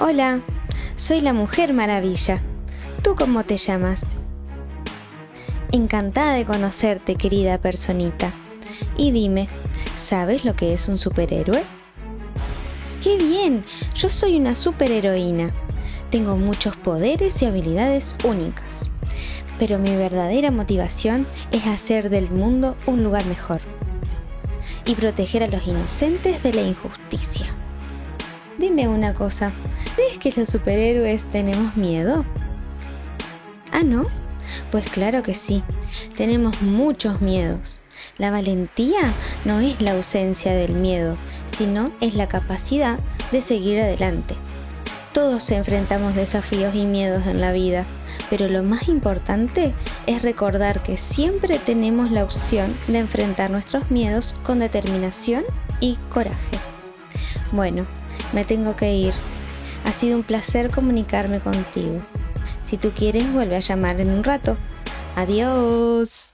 Hola, soy la Mujer Maravilla. ¿Tú cómo te llamas? Encantada de conocerte, querida personita. Y dime, ¿sabes lo que es un superhéroe? ¡Qué bien! Yo soy una superheroína. Tengo muchos poderes y habilidades únicas. Pero mi verdadera motivación es hacer del mundo un lugar mejor y proteger a los inocentes de la injusticia. Dime una cosa, ¿crees que los superhéroes tenemos miedo? Ah, ¿no? Pues claro que sí, tenemos muchos miedos. La valentía no es la ausencia del miedo, sino es la capacidad de seguir adelante. Todos enfrentamos desafíos y miedos en la vida, pero lo más importante es recordar que siempre tenemos la opción de enfrentar nuestros miedos con determinación y coraje. Bueno, me tengo que ir. Ha sido un placer comunicarme contigo. Si tú quieres, vuelve a llamar en un rato. Adiós.